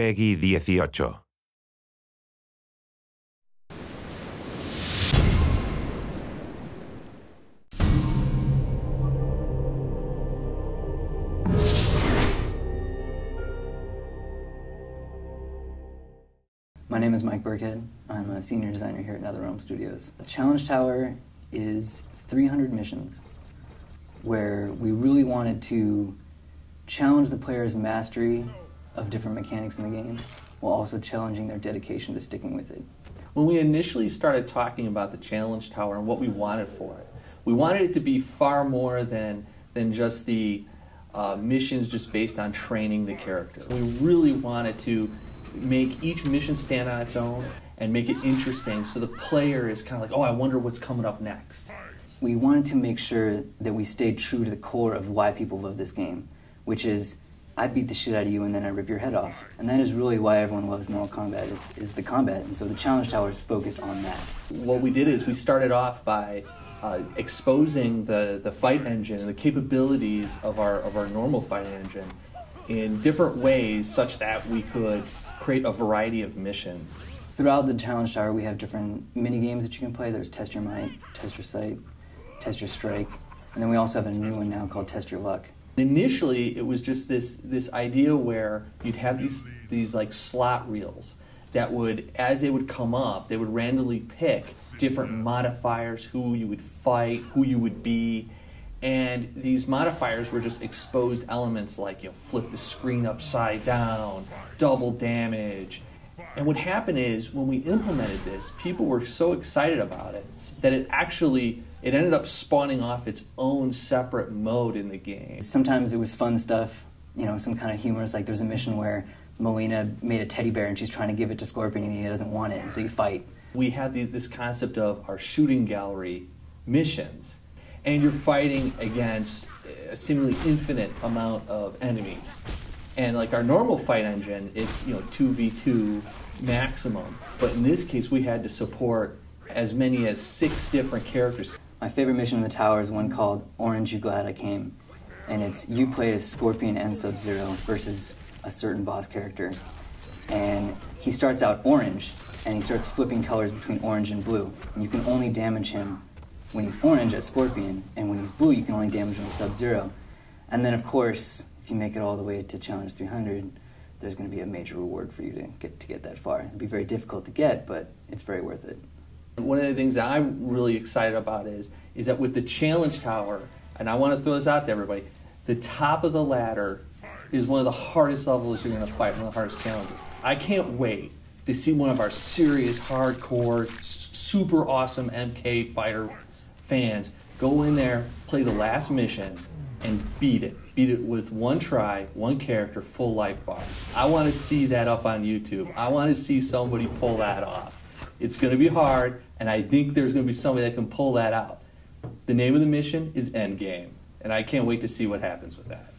PEGI 18. My name is Mike Burkhead. I'm a senior designer here at NetherRealm Studios. The Challenge Tower is 300 missions where we really wanted to challenge the player's mastery of different mechanics in the game while also challenging their dedication to sticking with it. When we initially started talking about the Challenge Tower and what we wanted for it, we wanted it to be far more than, than just the uh, missions just based on training the character. We really wanted to make each mission stand on its own and make it interesting so the player is kind of like, oh, I wonder what's coming up next. We wanted to make sure that we stayed true to the core of why people love this game, which is I beat the shit out of you and then I rip your head off. And that is really why everyone loves Mortal Kombat is, is the combat. And so the Challenge Tower is focused on that. What we did is we started off by uh, exposing the, the fight engine and the capabilities of our, of our normal fight engine in different ways such that we could create a variety of missions. Throughout the Challenge Tower, we have different mini games that you can play. There's Test Your Might, Test Your Sight, Test Your Strike, and then we also have a new one now called Test Your Luck. Initially, it was just this this idea where you'd have these these like slot reels that would, as they would come up, they would randomly pick different modifiers, who you would fight, who you would be, and these modifiers were just exposed elements like you know, flip the screen upside down, double damage. And what happened is when we implemented this, people were so excited about it that it actually it ended up spawning off its own separate mode in the game. Sometimes it was fun stuff, you know, some kind of humorous. Like there's a mission where Mileena made a teddy bear and she's trying to give it to Scorpion and he doesn't want it, and so you fight. We had the, this concept of our shooting gallery missions and you're fighting against a seemingly infinite amount of enemies. And like our normal fight engine, it's you know two v two maximum. But in this case, we had to support as many as six different characters. My favorite mission in the tower is one called Orange You Glad I Came. And it's you play as Scorpion and Sub Zero versus a certain boss character. And he starts out orange, and he starts flipping colors between orange and blue. And you can only damage him when he's orange as Scorpion, and when he's blue, you can only damage him as Sub Zero. And then, of course, if you make it all the way to Challenge 300, there's going to be a major reward for you to get to get that far. It'll be very difficult to get, but it's very worth it. One of the things that I'm really excited about is is that with the challenge tower, and I want to throw this out to everybody, the top of the ladder is one of the hardest levels you're going to fight, one of the hardest challenges. I can't wait to see one of our serious, hardcore, super awesome MK fighter fans go in there, play the last mission, and beat it. Beat it with one try, one character, full life bar. I want to see that up on YouTube. I want to see somebody pull that off. It's going to be hard, and I think there's going to be somebody that can pull that out. The name of the mission is Endgame, and I can't wait to see what happens with that.